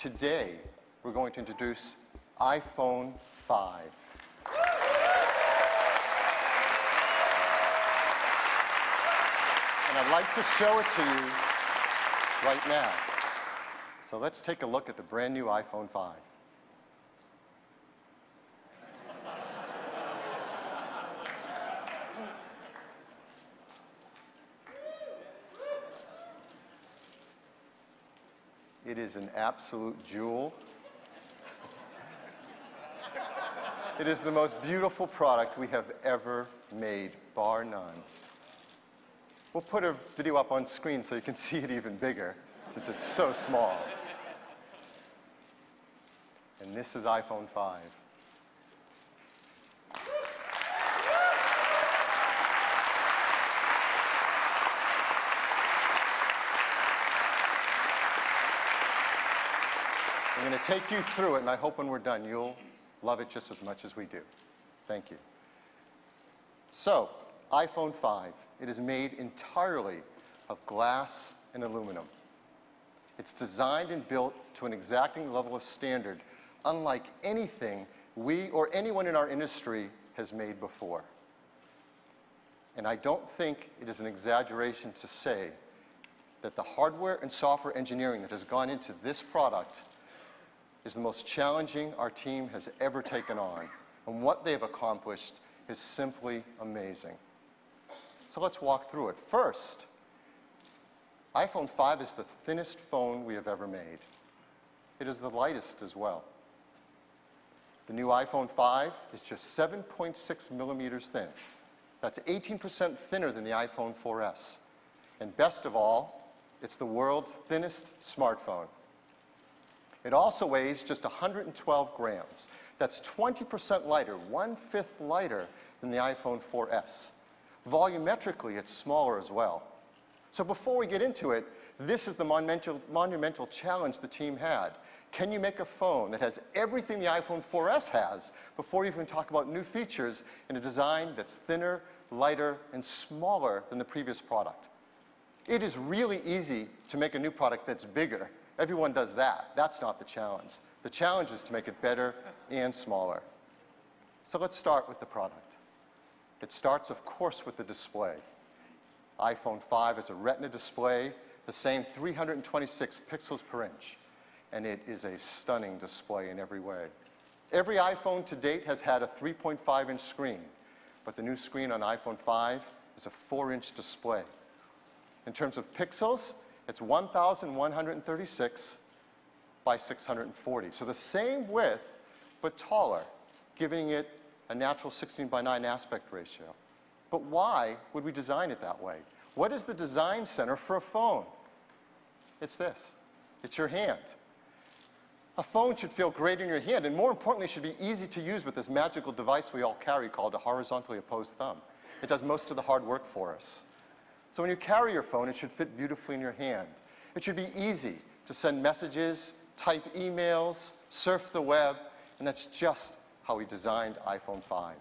Today, we're going to introduce iPhone 5. And I'd like to show it to you right now. So let's take a look at the brand new iPhone 5. It is an absolute jewel. It is the most beautiful product we have ever made, bar none. We'll put a video up on screen so you can see it even bigger, since it's so small. And this is iPhone 5. I'm going to take you through it, and I hope when we're done, you'll love it just as much as we do. Thank you. So, iPhone 5. It is made entirely of glass and aluminum. It's designed and built to an exacting level of standard, unlike anything we or anyone in our industry has made before. And I don't think it is an exaggeration to say that the hardware and software engineering that has gone into this product is the most challenging our team has ever taken on. And what they've accomplished is simply amazing. So let's walk through it. First, iPhone 5 is the thinnest phone we have ever made. It is the lightest as well. The new iPhone 5 is just 7.6 millimeters thin. That's 18% thinner than the iPhone 4S. And best of all, it's the world's thinnest smartphone. It also weighs just 112 grams. That's 20% lighter, one-fifth lighter than the iPhone 4S. Volumetrically, it's smaller as well. So before we get into it, this is the monumental, monumental challenge the team had. Can you make a phone that has everything the iPhone 4S has before you even talk about new features in a design that's thinner, lighter, and smaller than the previous product? It is really easy to make a new product that's bigger Everyone does that. That's not the challenge. The challenge is to make it better and smaller. So let's start with the product. It starts, of course, with the display. iPhone 5 is a Retina display, the same 326 pixels per inch, and it is a stunning display in every way. Every iPhone to date has had a 3.5 inch screen, but the new screen on iPhone 5 is a 4 inch display. In terms of pixels, it's 1,136 by 640. So the same width, but taller, giving it a natural 16 by 9 aspect ratio. But why would we design it that way? What is the design center for a phone? It's this. It's your hand. A phone should feel great in your hand, and more importantly, should be easy to use with this magical device we all carry called a horizontally opposed thumb. It does most of the hard work for us. So when you carry your phone, it should fit beautifully in your hand. It should be easy to send messages, type emails, surf the web, and that's just how we designed iPhone 5.